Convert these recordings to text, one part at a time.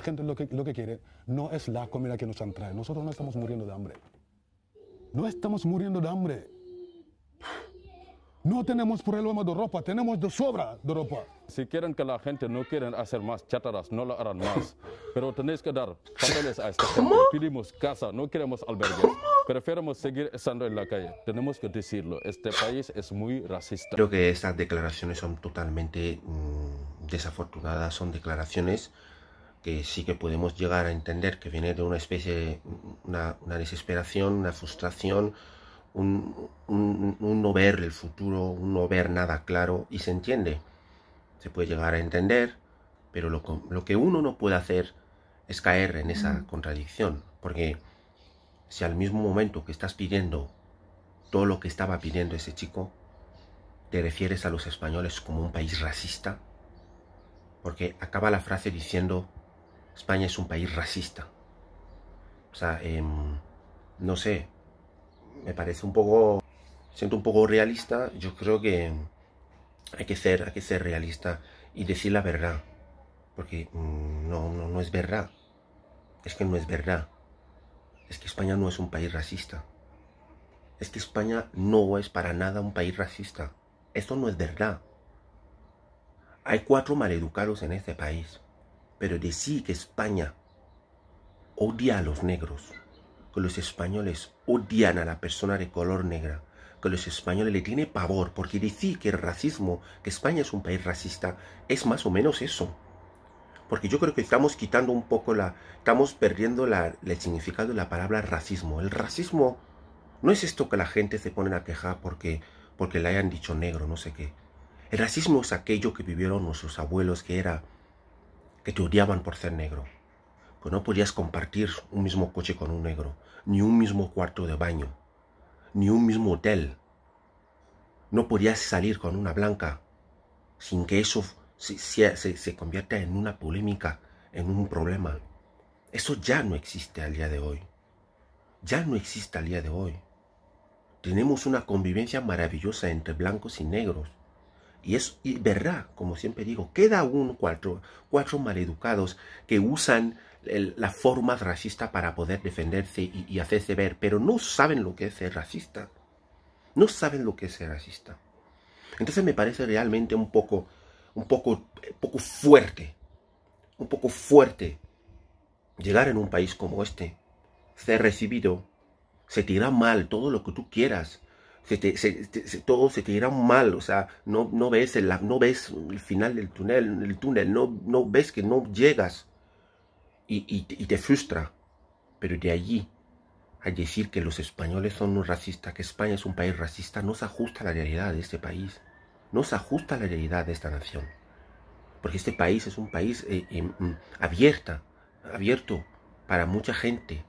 La gente lo que, lo que quiere no es la comida que nos han traído. Nosotros no estamos muriendo de hambre. No estamos muriendo de hambre. No tenemos problema de ropa, tenemos de sobra de ropa. Si quieren que la gente no quieren hacer más chataras, no lo harán más. Pero tenéis que dar papeles a esta gente. Pedimos casa, no queremos albergues. Preferimos seguir estando en la calle. Tenemos que decirlo. Este país es muy racista. Creo que estas declaraciones son totalmente mm, desafortunadas. Son declaraciones que sí que podemos llegar a entender que viene de una especie de una, una desesperación, una frustración, un, un, un, no ver el futuro, un no ver nada claro y se entiende. Se puede llegar a entender, pero lo, lo que uno no puede hacer es caer en esa contradicción, porque si al mismo momento que estás pidiendo todo lo que estaba pidiendo ese chico, te refieres a los españoles como un país racista, porque acaba la frase diciendo España es un país racista. O sea, eh, no sé, me parece un poco, siento un poco realista. Yo creo que hay que ser, hay que ser realista y decir la verdad, porque mm, no, no, no es verdad. Es que no es verdad. Es que España no es un país racista. Es que España no es para nada un país racista. Esto no es verdad. Hay cuatro maleducados en este país. Pero decir que España odia a los negros, que los españoles odian a la persona de color negra, que los españoles le tienen pavor, porque decir que el racismo, que España es un país racista, es más o menos eso. Porque yo creo que estamos quitando un poco la, estamos perdiendo el significado de la palabra racismo. El racismo no es esto que la gente se pone a quejar porque, porque le hayan dicho negro, no sé qué. El racismo es aquello que vivieron nuestros abuelos, que era te odiaban por ser negro, que no podías compartir un mismo coche con un negro, ni un mismo cuarto de baño, ni un mismo hotel. No podías salir con una blanca sin que eso se, se, se convierta en una polémica, en un problema. Eso ya no existe al día de hoy. Ya no existe al día de hoy. Tenemos una convivencia maravillosa entre blancos y negros. Y es y verdad, como siempre digo, queda aún cuatro, cuatro maleducados que usan el, la forma racista para poder defenderse y, hacerse ver, pero no saben lo que es ser racista. No saben lo que es ser racista. Entonces me parece realmente un poco, un poco, un poco fuerte, un poco fuerte llegar en un país como este, ser recibido, se te mal todo lo que tú quieras, se todo se te irá mal, o sea, no, no, ves el, no ves el final del túnel, el túnel no, no ves que no llegas y, y, te frustra. Pero de allí a decir que los españoles son un racista, que España es un país racista, no se ajusta a la realidad de este país, no se ajusta a la realidad de esta nación. Porque este país es un país eh, abierta, abierto para mucha gente,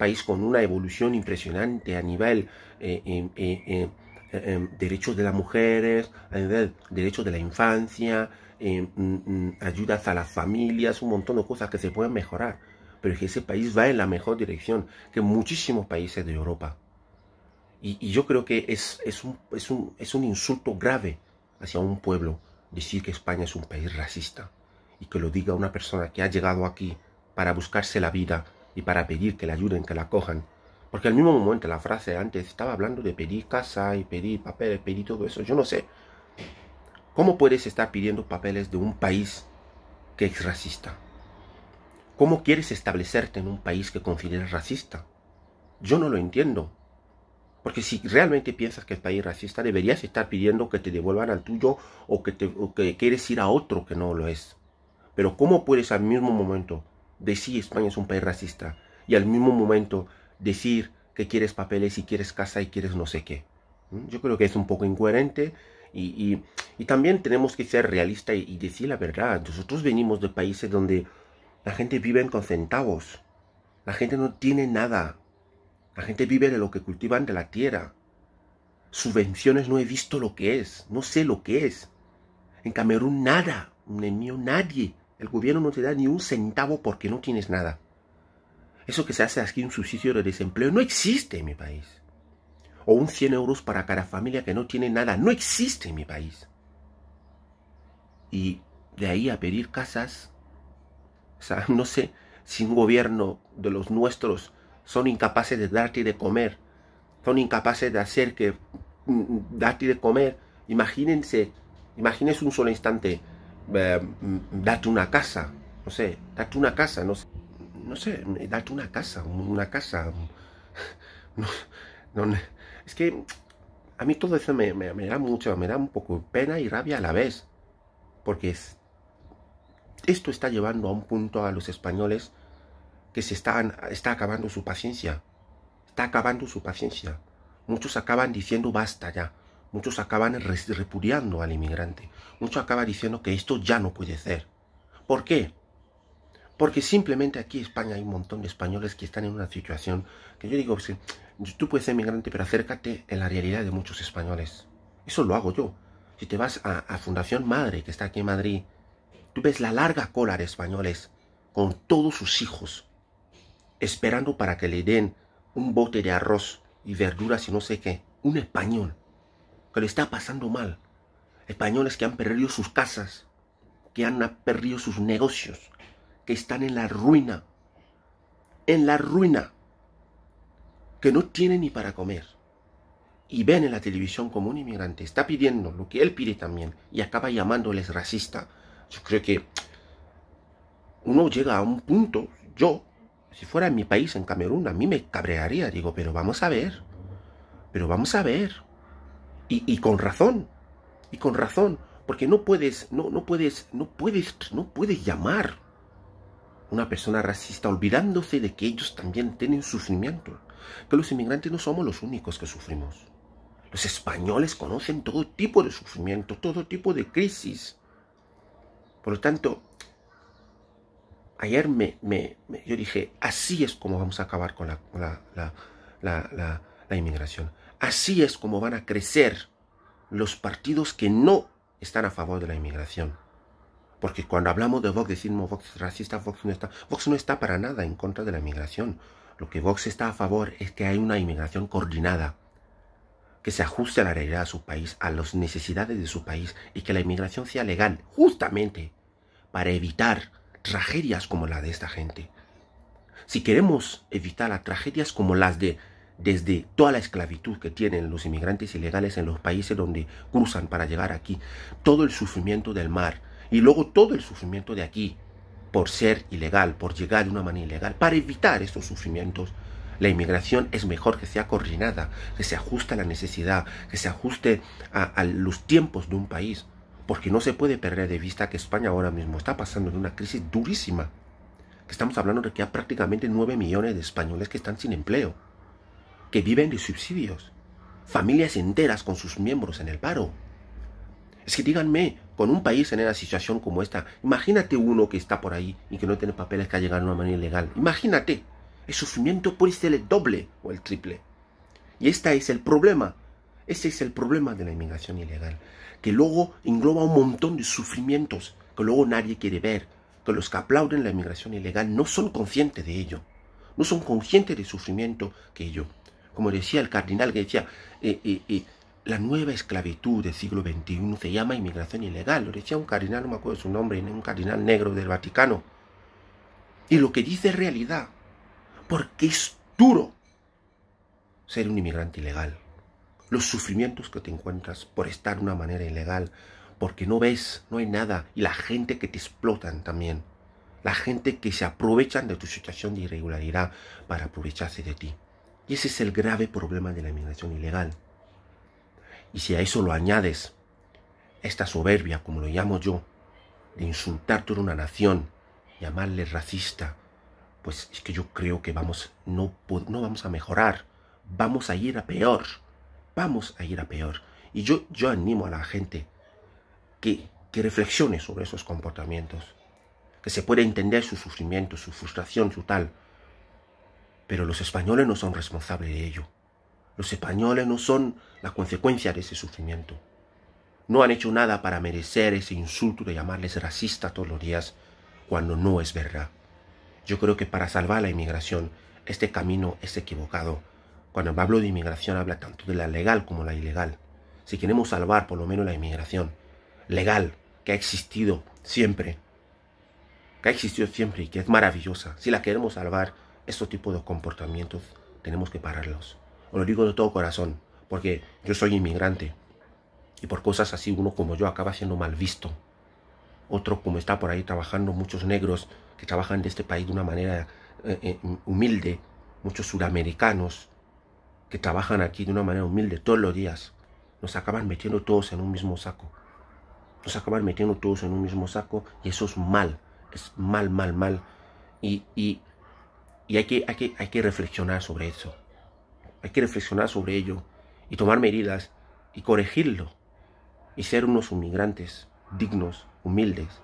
país con una evolución impresionante a nivel eh, eh, eh, derechos de las mujeres, a nivel derechos de la infancia, ayudas a las familias, un montón de cosas que se pueden mejorar. Pero que ese país va en la mejor dirección que muchísimos países de Europa. Y, yo creo que es, es, es, es un insulto grave hacia un pueblo decir que España es un país racista. Y que lo diga una persona que ha llegado aquí para buscarse la vida y para pedir que le ayuden, que la cojan. Porque al mismo momento la frase antes estaba hablando de pedir casa y pedir papeles, pedir todo eso. Yo no sé. ¿Cómo puedes estar pidiendo papeles de un país que es racista? ¿Cómo quieres establecerte en un país que consideras racista? Yo no lo entiendo. Porque si realmente piensas que el país racista, deberías estar pidiendo que te devuelvan al tuyo o que, te, o que quieres ir a otro que no lo es. Pero ¿cómo puedes al mismo momento decir España es un país racista y al mismo momento decir que quieres papeles y quieres casa y quieres no sé qué. Yo creo que es un poco incoherente y, y, también tenemos que ser realistas y, decir la verdad. Nosotros venimos de países donde la gente vive con centavos. La gente no tiene nada. La gente vive de lo que cultivan de la tierra. Subvenciones no he visto lo que es. No sé lo que es. En Camerún nada. En mío nadie. El gobierno no te da ni un centavo porque no tienes nada. Eso que se hace aquí un subsidio de desempleo no existe en mi país. O un 100 euros para cada familia que no tiene nada no existe en mi país. Y de ahí a pedir casas, O no sé si un gobierno de los nuestros son incapaces de darte de comer, son incapaces de hacer que mm, mm, darte de comer. Imagínense, imagínense un solo instante, eh, mm, darte una casa, no sé, darte una casa, no sé, no sé, darte una casa, una casa. Es que a mí todo eso me, me, da mucho, me da un poco pena y rabia a la vez. Porque esto está llevando a un punto a los españoles que se están, está acabando su paciencia. Está acabando su paciencia. Muchos acaban diciendo basta ya. Muchos acaban repudiando al inmigrante. Muchos acaban diciendo que esto ya no puede ser. ¿Por qué? Porque simplemente aquí en España hay un montón de españoles que están en una situación que yo digo, tú puedes ser migrante, pero acércate en la realidad de muchos españoles. Eso lo hago yo. Si te vas a, Fundación Madre, que está aquí en Madrid, tú ves la larga cola de españoles con todos sus hijos, esperando para que le den un bote de arroz y verduras y no sé qué. Un español que le está pasando mal. Españoles que han perdido sus casas, que han perdido sus negocios, que están en la ruina. En la ruina que no tiene ni para comer, y ven en la televisión como un inmigrante está pidiendo lo que él pide también y acaba llamándoles racista, yo creo que uno llega a un punto, yo, si fuera en mi país, en Camerún, a mí me cabrearía, digo, pero vamos a ver, pero vamos a ver, y, con razón, y con razón, porque no puedes, no, no puedes, no puedes, no puedes llamar una persona racista olvidándose de que ellos también tienen sufrimiento que los inmigrantes no somos los únicos que sufrimos. Los españoles conocen todo tipo de sufrimiento, todo tipo de crisis. Por lo tanto, ayer me, me, yo dije, así es como vamos a acabar con la, inmigración. Así es como van a crecer los partidos que no están a favor de la inmigración. Porque cuando hablamos de Vox decimos Vox racista, Vox no está. Vox no está para nada en contra de la inmigración. Lo que Vox está a favor es que hay una inmigración coordinada, que se ajuste a la realidad de su país, a las necesidades de su país y que la inmigración sea legal, justamente para evitar tragedias como la de esta gente. Si queremos evitar tragedias como las de desde toda la esclavitud que tienen los inmigrantes ilegales en los países donde cruzan para llegar aquí, todo el sufrimiento del mar y luego todo el sufrimiento de aquí, por ser ilegal, por llegar de una manera ilegal. Para evitar estos sufrimientos, la inmigración es mejor que sea coordinada, que se ajuste a la necesidad, que se ajuste a, los tiempos de un país, porque no se puede perder de vista que España ahora mismo está pasando en una crisis durísima. Estamos hablando de que hay prácticamente 9 millones de españoles que están sin empleo, que viven de subsidios, familias enteras con sus miembros en el paro. Es que díganme, con un país en una situación como esta, imagínate uno que está por ahí y que no tiene papeles que ha llegado de una manera ilegal. Imagínate, el sufrimiento puede ser el doble o el triple. Y este es el problema. Ese es el problema de la inmigración ilegal. Que luego engloba un montón de sufrimientos que luego nadie quiere ver. Que los que aplauden la inmigración ilegal no son conscientes de ello. No son conscientes del sufrimiento que ello. Como decía el cardenal que decía, eh, eh, eh, la nueva esclavitud del siglo XXI se llama inmigración ilegal. Lo decía un cardinal, no me acuerdo su nombre, un cardinal negro del Vaticano. Y lo que dice es realidad. Porque es duro ser un inmigrante ilegal. Los sufrimientos que te encuentras por estar de una manera ilegal, porque no ves, no hay nada, y la gente que te explotan también. La gente que se aprovechan de tu situación de irregularidad para aprovecharse de ti. Y ese es el grave problema de la inmigración ilegal. Y si a eso lo añades esta soberbia, como lo llamo yo, de insultar toda una nación, llamarle racista, pues es que yo creo que vamos, no, no vamos a mejorar, vamos a ir a peor, vamos a ir a peor. Y yo, yo animo a la gente que, que reflexione sobre esos comportamientos, que se pueda entender su sufrimiento, su frustración, su tal. Pero los españoles no son responsables de ello. Los españoles no son la consecuencia de ese sufrimiento. No han hecho nada para merecer ese insulto de llamarles racistas todos los días cuando no es verdad. Yo creo que para salvar la inmigración, este camino es equivocado. Cuando hablo de inmigración habla tanto de la legal como la ilegal. Si queremos salvar por lo menos la inmigración legal, que ha existido siempre, que ha existido siempre y que es maravillosa, si la queremos salvar, estos tipos de comportamientos tenemos que pararlos. Os lo digo de todo corazón, porque yo soy inmigrante y por cosas así uno como yo acaba siendo mal visto. Otro como está por ahí trabajando, muchos negros que trabajan de este país de una manera eh, eh, humilde, muchos suramericanos que trabajan aquí de una manera humilde todos los días, nos acaban metiendo todos en un mismo saco. Nos acaban metiendo todos en un mismo saco y eso es mal, es mal, mal, mal. Y, y, y hay, que, hay, que, hay que reflexionar sobre eso. Hay que reflexionar sobre ello y tomar medidas y corregirlo y ser unos inmigrantes dignos, humildes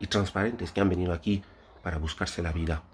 y transparentes que han venido aquí para buscarse la vida.